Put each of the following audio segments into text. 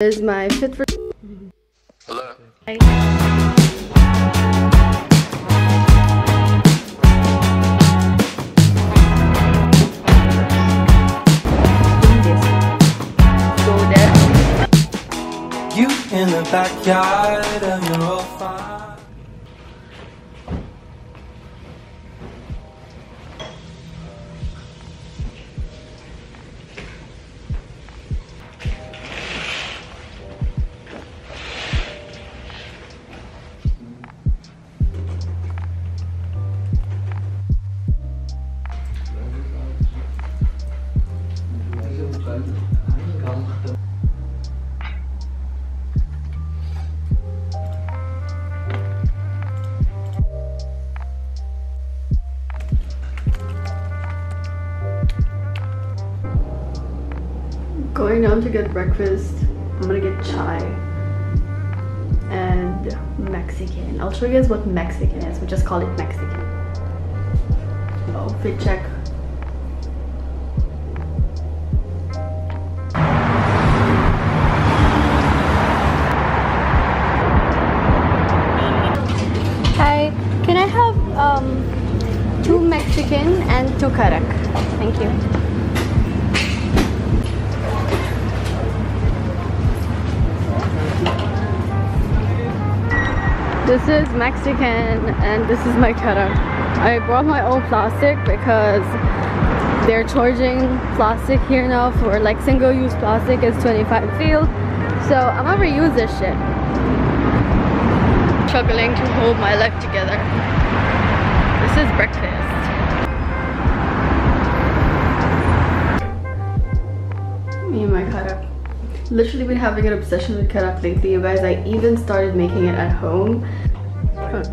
is my fifth. for Hello. You in the backyard of your old Down to get breakfast. I'm gonna get chai and Mexican. I'll show you guys what Mexican is. We just call it Mexican. Oh, fit check. Hi, can I have um, two Mexican and two karak? Thank you. This is Mexican and this is my karak. I brought my own plastic because they're charging plastic here now for like single-use plastic is 25 fils. So I'm gonna reuse this shit. Struggling to hold my life together. This is breakfast. Me and my karak. Literally been having an obsession with karak lately, you guys. I even started making it at home. Huh.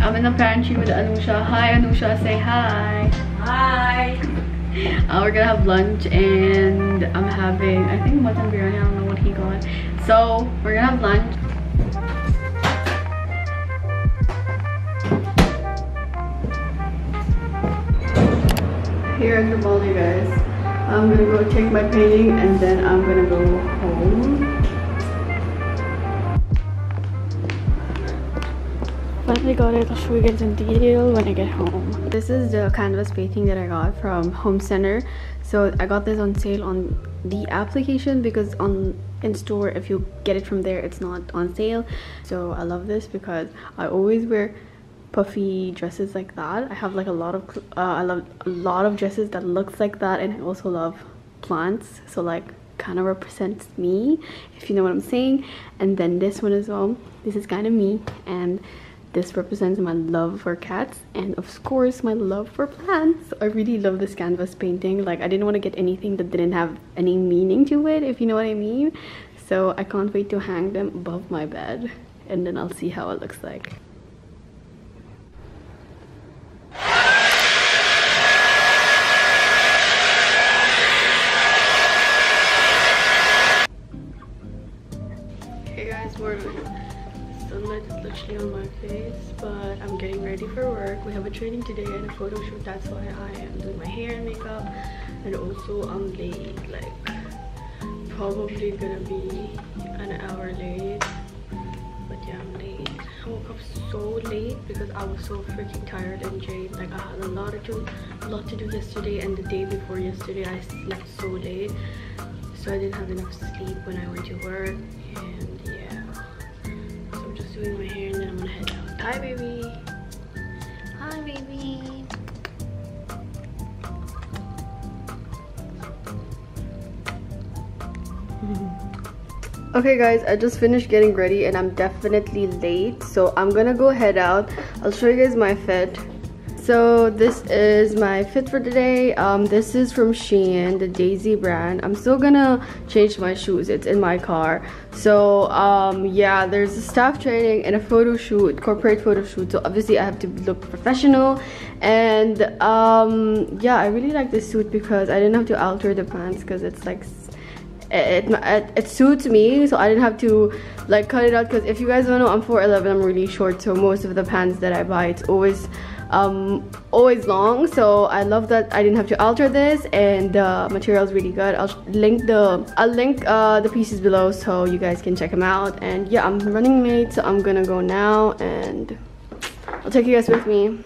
I'm in the pantry with Anusha. Hi Anusha, say hi. Hi. Uh, we're gonna have lunch and I'm having, I think mutton biryani, I don't know what he got. So we're gonna have lunch. Here at the mall, you guys. I'm gonna go take my painting and then I'm gonna go home. Finally got it. I'll show you guys in detail when I get home. This is the canvas painting that I got from Home Center. So I got this on sale on the application because on in store if you get it from there it's not on sale. So I love this because I always wear puffy dresses like that. I have like a lot of uh, I love a lot of dresses that looks like that and I also love plants. So like kind of represents me if you know what I'm saying. And then this one as well. This is kind of me and this represents my love for cats and of course my love for plants. I really love this canvas painting. Like i didn't want to get anything that didn't have any meaning to it if you know what i mean. So i can't wait to hang them above my bed and then i'll see how it looks like. Hey guys, morning. Literally on my face, but I'm getting ready for work. We have a training today and a photo shoot. That's why I am doing my hair and makeup. And also I'm late, like probably gonna be an hour late. But yeah, I'm late. I woke up so late because I was so freaking tired and drained. Like I had a lot to a lot to do yesterday and the day before yesterday. I slept so late, so I didn't have enough sleep when I went to work. And yeah, doing my hair and then I'm gonna head out. Hi, baby. Hi, baby. Okay guys, I just finished getting ready and I'm definitely late. So I'm gonna go head out. I'll show you guys my fit. So this is my fit for today. Um, this is from Shein, the Dazy brand. I'm still gonna change my shoes. It's in my car. So um, yeah, there's a staff training and a photo shoot, corporate photo shoot. So obviously I have to look professional. And um, yeah, I really like this suit because I didn't have to alter the pants because it's like it, it, it suits me so I didn't have to like cut it out because if you guys don't know I'm 4'11 I'm really short so most of the pants that I buy it's always um, always long so I love that I didn't have to alter this and the material is really good. I'll link the I'll link uh, the pieces below so you guys can check them out. And yeah I'm running late so I'm gonna go now and I'll take you guys with me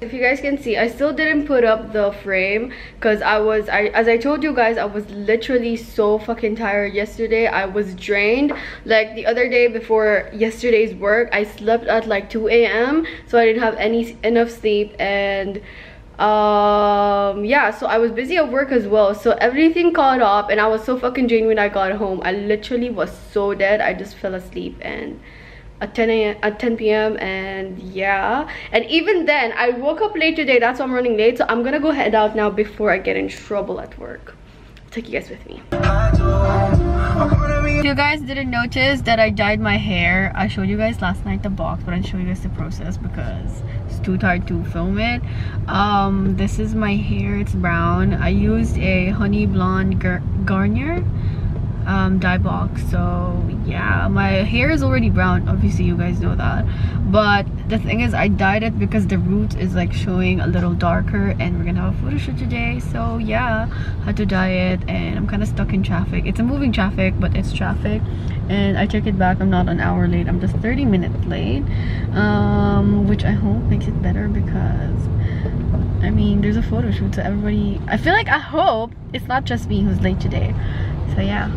if you guys can see i still didn't put up the frame because i was i as i told you guys i was literally so fucking tired yesterday. I was drained. Like the other day before yesterday's work i slept at like 2 a.m so i didn't have any enough sleep and um yeah so i was busy at work as well. So everything caught up and i was so fucking drained when i got home. I literally was so dead. I just fell asleep and at 10 a.m at 10 p.m and yeah. And even then i woke up late today that's why i'm running late so i'm gonna go head out now before i get in trouble at work. I'll take you guys with me. You guys didn't notice that i dyed my hair. I showed you guys last night the box but i didn't show you guys the process because it's too tired to film it. Um this is my hair. It's brown. I used a honey blonde Gar garnier um, dye box. So yeah my hair is already brown. Obviously you guys know that. But the thing is I dyed it because the root is like showing a little darker and we're gonna have a photo shoot today. So yeah had to dye it and I'm kind of stuck in traffic. It's a moving traffic but it's traffic. And I took it back. I'm not an hour late. I'm just 30 minutes late um, which I hope makes it better because I mean there's a photo shoot so everybody I feel like I hope it's not just me who's late today. So yeah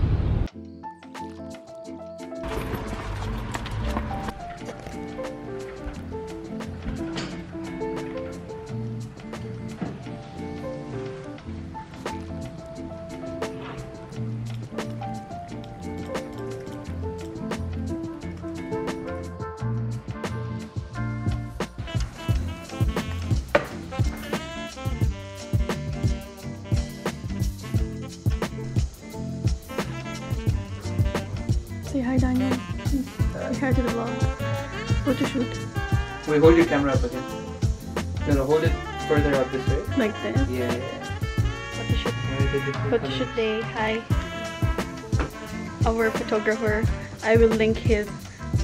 Hi to the vlog. Photo shoot. Wait, hold your camera up again. No, no, hold it further up this way. Like this. Yeah, yeah. Photo shoot. yeah. Right, the different Photo shoot day. Hi. Our photographer. I will link his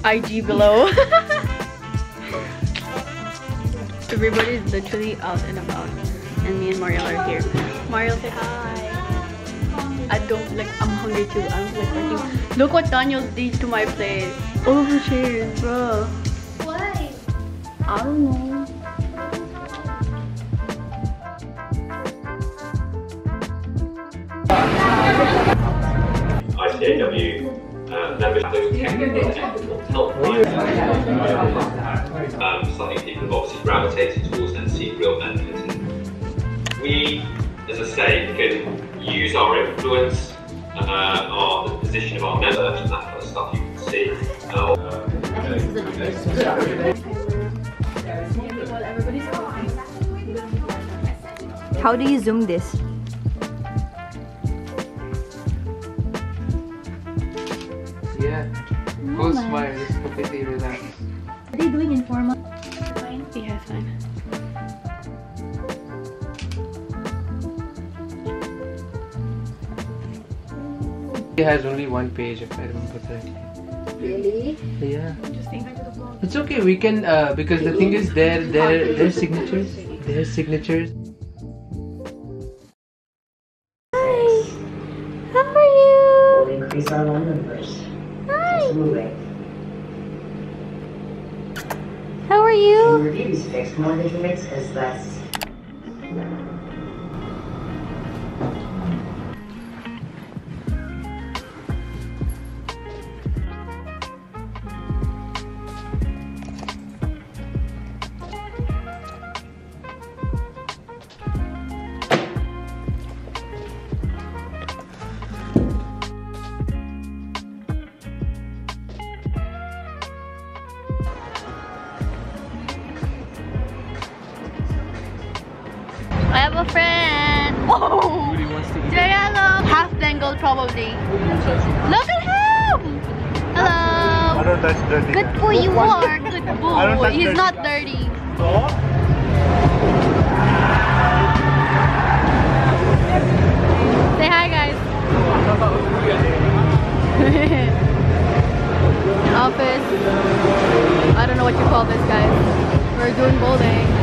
IG below. Everybody is literally out and about. And me and Mariel are here. Mariel, say hi. I don't like, I'm hungry too. I'm like working. Look what Daniyal did to my plate. All of the chairs, bro. Why? I don't know. ICAEW uh, membership those technical helpline um, something people have obviously gravitated towards and see real benefits in. We, as I say, can use our influence, uh, our the position of our members and that kind of stuff you can see. Uh, How do you zoom this? Yeah. Go smile, just completely relax. Are they doing informal? Yeah, fine. It has only one page if I remember correctly. Really? Yeah. It's okay, we can uh, because the thing is their their their signatures their signatures Hi. How are you? will increase our loan numbers. Just moving. How are In you? reviews, fixed mortgage rates is less. I a friend. Oh, Nobody wants to Half Bengal probably. Look at him. Hello. I don't touch dirty. Good boy, you are. Good boy. He's dirty. not dirty. Say hi, guys. Office. I don't know what you call this, guys. We're doing bowling.